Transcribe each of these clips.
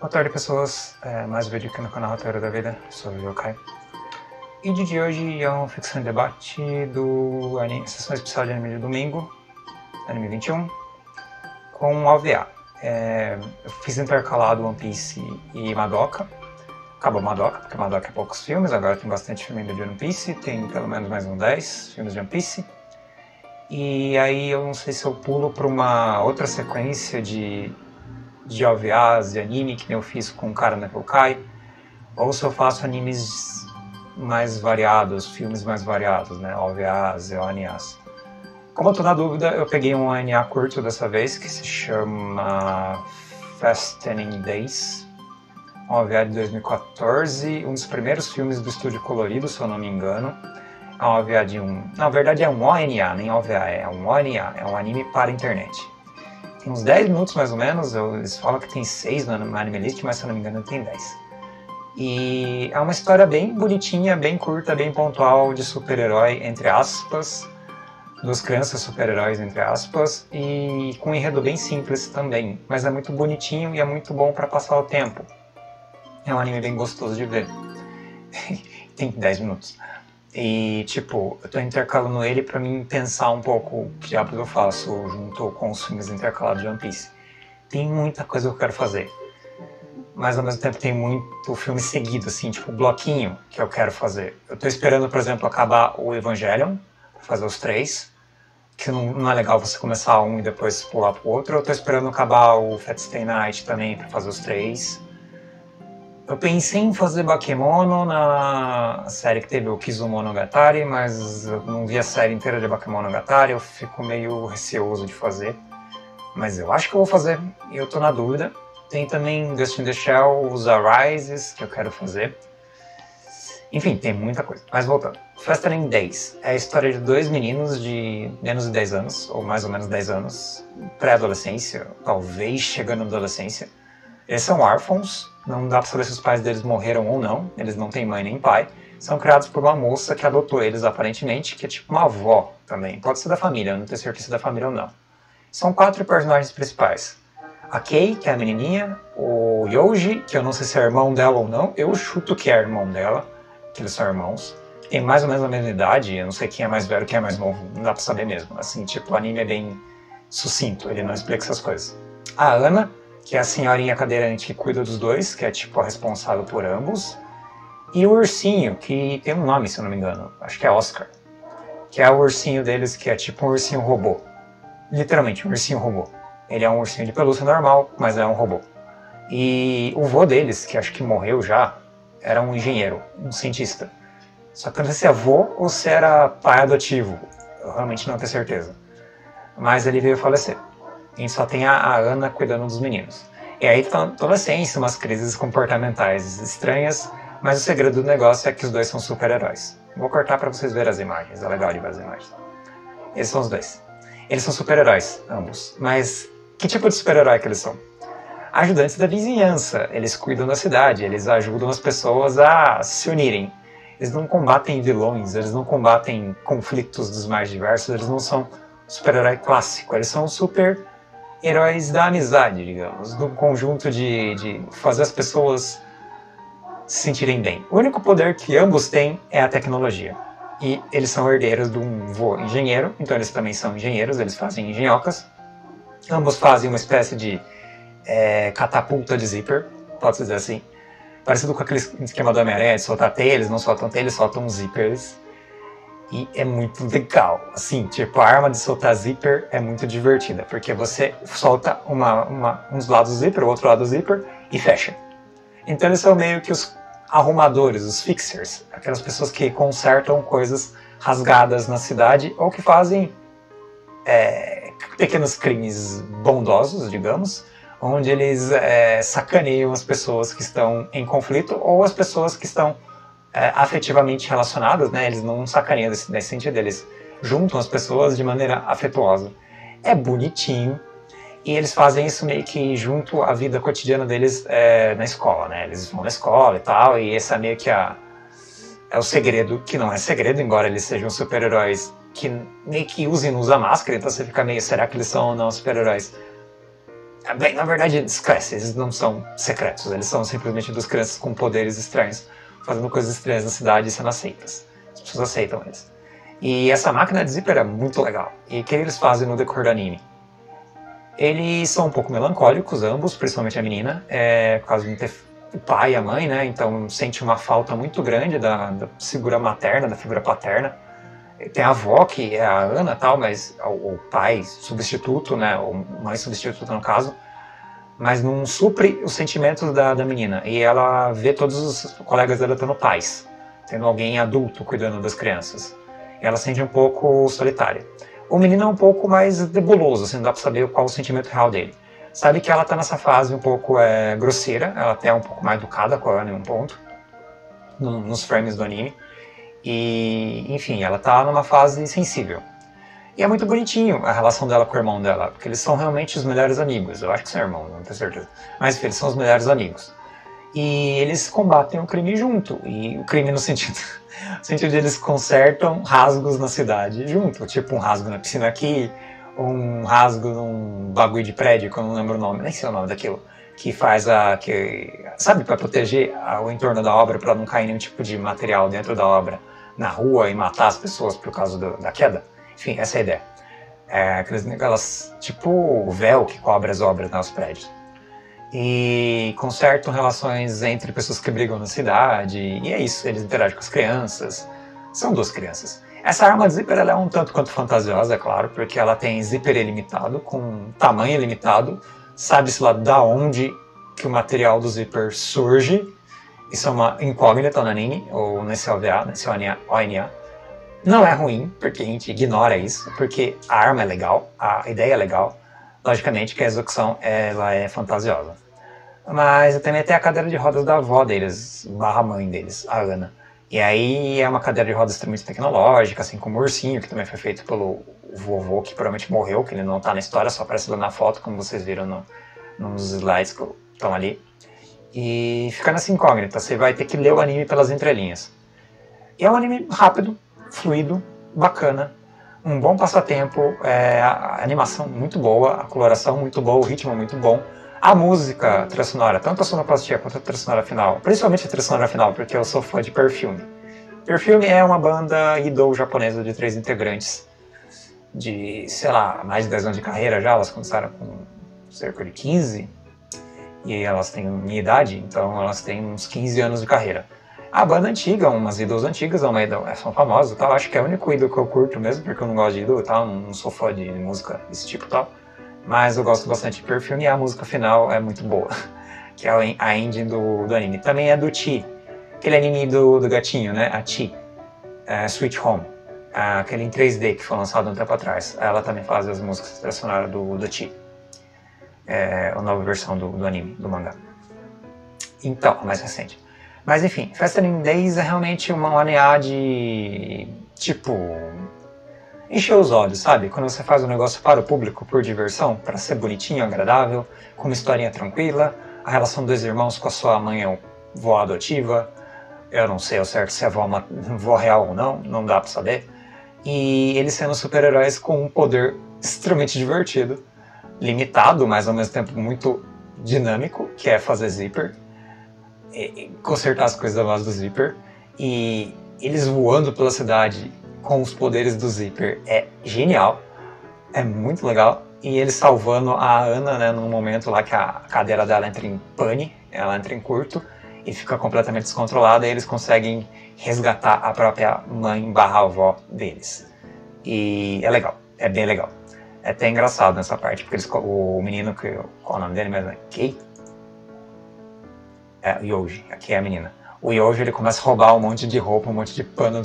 Boa tarde, pessoas. É, mais um vídeo aqui no canal Roteiro da Vida. Sou o Yokai. Vídeo de hoje é um ficção de debate do anime, sessão especial de anime de domingo, anime 21, com OVA. É, eu fiz intercalado One Piece e Madoka. Acabou Madoka, porque Madoka é poucos filmes, agora tem bastante filme de One Piece, tem pelo menos mais uns 10 filmes de One Piece. E aí eu não sei se eu pulo para uma outra sequência de de OVAs, de anime, que eu fiz com o cara na Kokai, ou se eu faço animes mais variados, filmes mais variados, né, OVAs e ONAs. Como eu tô na dúvida, eu peguei um ONA curto dessa vez, que se chama Fastening Days, um OVA de 2014, um dos primeiros filmes do Estúdio Colorido, se eu não me engano. É um OVA de um... Na verdade é um ONA, nem OVA, é um ONA, é um anime para internet tem uns 10 minutos mais ou menos, eles falam que tem 6 no Anime List, mas se eu não me engano tem 10. E é uma história bem bonitinha, bem curta, bem pontual de super-herói, entre aspas, dos crianças super-heróis, entre aspas, e com um enredo bem simples também, mas é muito bonitinho e é muito bom para passar o tempo. É um anime bem gostoso de ver. tem 10 minutos. E, tipo, eu tô intercalando ele para mim pensar um pouco o que diabos eu faço junto com os filmes intercalados de One Piece. Tem muita coisa que eu quero fazer. Mas ao mesmo tempo tem muito filme seguido, assim, tipo, bloquinho que eu quero fazer. Eu tô esperando, por exemplo, acabar o Evangelion, fazer os três. Que não, não é legal você começar um e depois pular pro outro. Eu tô esperando acabar o Fat Stay Night também para fazer os três. Eu pensei em fazer Bakemono na série que teve o Kizumonogatari, mas eu não vi a série inteira de Bakemonogatari, eu fico meio receoso de fazer. Mas eu acho que eu vou fazer, e eu tô na dúvida. Tem também Ghost in the Shell, os Arises, que eu quero fazer. Enfim, tem muita coisa. Mas voltando. Festering Days é a história de dois meninos de menos de 10 anos, ou mais ou menos 10 anos, pré-adolescência, talvez chegando na adolescência. Eles são órfãos, não dá para saber se os pais deles morreram ou não, eles não têm mãe nem pai. São criados por uma moça que adotou eles aparentemente, que é tipo uma avó também. Pode ser da família, não tenho certeza se é da família ou não. São quatro personagens principais. A Kei, que é a menininha, o Yoji, que eu não sei se é irmão dela ou não, eu chuto que é irmão dela, que eles são irmãos. Tem mais ou menos a mesma idade, eu não sei quem é mais velho, quem é mais novo, não dá pra saber mesmo. Assim, tipo, o anime é bem sucinto, ele não explica essas coisas. A Ana, que é a senhorinha cadeirante que cuida dos dois, que é tipo a responsável por ambos, e o ursinho, que tem um nome, se eu não me engano, acho que é Oscar, que é o ursinho deles, que é tipo um ursinho robô. Literalmente, um ursinho robô. Ele é um ursinho de pelúcia normal, mas é um robô. E o vô deles, que acho que morreu já, era um engenheiro, um cientista. Só que eu não sei se é vô ou se era pai adotivo. Eu realmente não tenho certeza. Mas ele veio falecer. A gente só tem a, a Ana cuidando dos meninos. E aí tá adolescência, umas crises comportamentais estranhas, mas o segredo do negócio é que os dois são super-heróis. Vou cortar para vocês verem as imagens, é legal de ver as imagens. Esses são os dois. Eles são super-heróis, ambos. Mas que tipo de super-herói que eles são? Ajudantes da vizinhança. Eles cuidam da cidade, eles ajudam as pessoas a se unirem. Eles não combatem vilões, eles não combatem conflitos dos mais diversos, eles não são super-herói clássico, eles são super heróis da amizade, digamos, do conjunto de, de fazer as pessoas se sentirem bem. O único poder que ambos têm é a tecnologia. E eles são herdeiros de um vô engenheiro, então eles também são engenheiros, eles fazem engenhocas. Ambos fazem uma espécie de é, catapulta de zíper, pode dizer assim. Parecido com aquele esquema do Homem-Aranha de soltar eles não soltam eles soltam zippers e é muito legal. Assim, tipo, a arma de soltar zíper é muito divertida, porque você solta uma, uma, uns lados do zíper, o outro lado do zíper e fecha. Então eles são meio que os arrumadores, os fixers, aquelas pessoas que consertam coisas rasgadas na cidade ou que fazem é, pequenos crimes bondosos, digamos, onde eles é, sacaneiam as pessoas que estão em conflito ou as pessoas que estão é, afetivamente relacionadas, né? Eles não sacaneiam nesse, nesse sentido, eles juntam as pessoas de maneira afetuosa. É bonitinho e eles fazem isso meio que junto à vida cotidiana deles é, na escola, né? Eles vão na escola e tal, e esse é meio que a, é o segredo, que não é segredo, embora eles sejam super-heróis que meio que usem não usa máscara, então você fica meio, será que eles são ou não super-heróis? É, bem, na verdade, esquece, eles não são secretos, eles são simplesmente duas crianças com poderes estranhos, fazendo coisas estranhas na cidade e sendo aceitas. As pessoas aceitam eles. E essa máquina de zíper é muito legal. E o que eles fazem no decor do anime? Eles são um pouco melancólicos, ambos, principalmente a menina, é, por causa de ter o pai e a mãe, né? Então sente uma falta muito grande da, da figura materna, da figura paterna. Tem a avó, que é a Ana tal, mas o, o pai substituto, né? Ou mãe substituta no caso, mas não supre os sentimentos da, da menina. E ela vê todos os colegas dela tendo pais, tendo alguém adulto cuidando das crianças. Ela sente um pouco solitária. O menino é um pouco mais debuloso, assim, não dá pra saber qual o sentimento real dele sabe que ela tá nessa fase um pouco é, grosseira, ela até é um pouco mais educada com a Ana em um ponto, no, nos frames do anime. E, enfim, ela tá numa fase sensível. E é muito bonitinho a relação dela com o irmão dela, porque eles são realmente os melhores amigos. Eu acho que são irmãos, não tenho certeza. Mas eles são os melhores amigos. E eles combatem o crime junto. E o crime no sentido, no sentido de eles consertam rasgos na cidade junto. Tipo um rasgo na piscina aqui, um rasgo num bagulho de prédio, que eu não lembro o nome, nem sei o nome daquilo, que faz a. que sabe, para proteger o entorno da obra, para não cair nenhum tipo de material dentro da obra na rua e matar as pessoas por causa do, da queda. Enfim, essa é a ideia. É, aquelas, tipo o véu que cobre as obras nos prédios. E consertam relações entre pessoas que brigam na cidade, e é isso, eles interagem com as crianças. São duas crianças. Essa arma de zíper é um tanto quanto fantasiosa, é claro, porque ela tem zíper ilimitado, com tamanho ilimitado, sabe-se lá da onde que o material do zíper surge. Isso é uma incógnita no anime, ou nesse OVA, nesse ONA. Não é ruim, porque a gente ignora isso, porque a arma é legal, a ideia é legal. Logicamente que a execução ela é fantasiosa. Mas também tem a cadeira de rodas da avó deles, barra mãe deles, a Ana e aí é uma cadeira de rodas extremamente tecnológica, assim como o Ursinho, que também foi feito pelo vovô, que provavelmente morreu, que ele não está na história, só aparece lá na foto, como vocês viram no, nos slides que estão ali. E fica nessa incógnita, você vai ter que ler o anime pelas entrelinhas. E é um anime rápido, fluido, bacana, um bom passatempo, é, a animação muito boa, a coloração muito boa, o ritmo muito bom. A música, a trilha sonora, tanto a sonoplastia quanto a trilha sonora final, principalmente a trilha sonora final, porque eu sou fã de Perfume. Perfume é uma banda idol japonesa de três integrantes, de, sei lá, mais de 10 anos de carreira já, elas começaram com cerca de 15, e elas têm minha idade, então elas têm uns 15 anos de carreira. A banda antiga, umas idols antigas, é uma idol, são famosas, tal, acho que é o único ídolo que eu curto mesmo, porque eu não gosto de ídolo, tal, não sou fã de música desse tipo tal. Mas eu gosto bastante de Perfume e a música final é muito boa, que é a ending do, do anime. Também é do Chi, aquele anime do, do gatinho, né? A Chi, é, Sweet Home, aquele em 3D que foi lançado um tempo atrás. Ela também faz as músicas sonora do, do Chi, é, a nova versão do, do anime, do mangá. Então, mais recente. Mas enfim, Festa Days é realmente uma ONA de tipo encher os olhos, sabe? Quando você faz um negócio para o público, por diversão, para ser bonitinho, agradável, com uma historinha tranquila, a relação dos irmãos com a sua mãe ou vó adotiva, eu não sei ao certo se é vó, uma, real ou não, não dá para saber. E eles sendo super-heróis com um poder extremamente divertido, limitado, mas ao mesmo tempo muito dinâmico, que é fazer zíper, consertar as coisas da base do zíper, e eles voando pela cidade com os poderes do Zipper é genial, é muito legal. E ele salvando a Ana, né, num momento lá que a cadeira dela entra em pane, ela entra em curto e fica completamente descontrolada e eles conseguem resgatar a própria mãe barra avó deles. E é legal, é bem legal. É até engraçado nessa parte, porque eles, o menino, que, qual é o nome dele mesmo? É Kei? É, Yoji, aqui é a menina o Yojo ele começa a roubar um monte de roupa, um monte de pano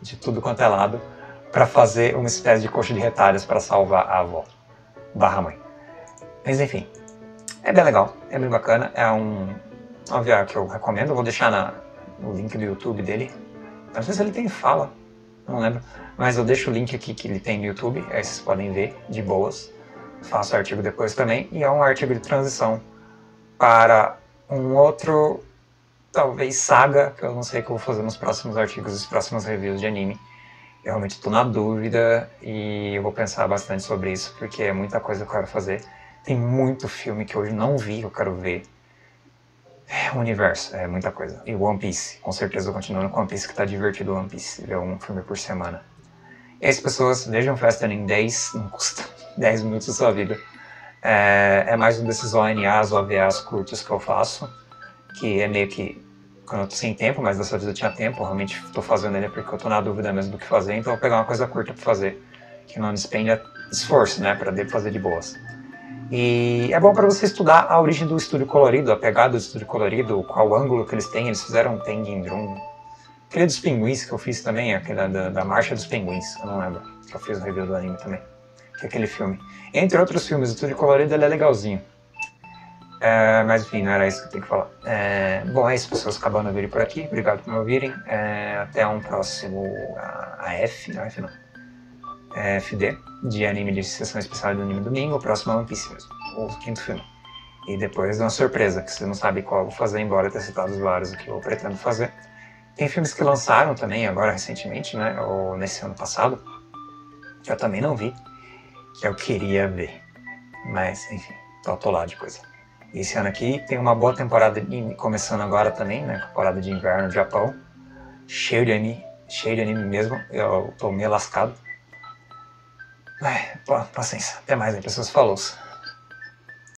de tudo quanto é lado para fazer uma espécie de coxa de retalhos para salvar a avó barra mãe. Mas enfim, é bem legal, é bem bacana, é um, um VR que eu recomendo, vou deixar na, no link do YouTube dele. Não sei se ele tem fala, não lembro, mas eu deixo o link aqui que ele tem no YouTube, aí vocês podem ver de boas. Faço artigo depois também, e é um artigo de transição para um outro talvez saga, que eu não sei o que eu vou fazer nos próximos artigos, nos próximos reviews de anime. Eu realmente estou na dúvida e eu vou pensar bastante sobre isso, porque é muita coisa que eu quero fazer. Tem muito filme que hoje não vi, que eu quero ver. É, o universo, é muita coisa. E One Piece, com certeza eu continuo com One Piece, que tá divertido One Piece, ver um filme por semana. E as pessoas vejam Fast em 10, não custa 10 minutos da sua vida. É, é mais um desses ONAs, OVAs curtos que eu faço, que é meio que quando eu tô sem tempo, mas dessa vez eu tinha tempo, realmente tô fazendo ele porque eu tô na dúvida mesmo do que fazer, então eu vou pegar uma coisa curta para fazer, que não despende esforço, né, para fazer de boas. E é bom para você estudar a origem do estúdio colorido, a pegada do estúdio colorido, qual ângulo que eles têm. Eles fizeram um Tengen Drum. Aquele dos pinguins que eu fiz também, aquele da, da Marcha dos Pinguins, eu não lembro. Que eu fiz o review do anime também. Que é aquele filme. Entre outros filmes, o estúdio colorido ele é legalzinho. É, mas enfim, não era isso que eu tenho que falar. É, bom, é isso, pessoas acabando a vir por aqui. Obrigado por me ouvirem. É, até um próximo AF, não AF não. FD, de anime de sessão especial do anime domingo. O próximo é One Piece mesmo, o quinto filme. E depois uma surpresa, que você não sabe qual eu vou fazer, embora tenha citado os vários que eu pretendo fazer. Tem filmes que lançaram também agora recentemente, né? Ou nesse ano passado, que eu também não vi, eu queria ver. Mas, enfim, tô atolado de coisa. Esse ano aqui tem uma boa temporada começando agora também, né? Temporada de inverno no Japão. Cheio de anime, cheio de anime mesmo. Eu tô meio lascado. Ai, paciência. Até mais aí, pessoas. Falou.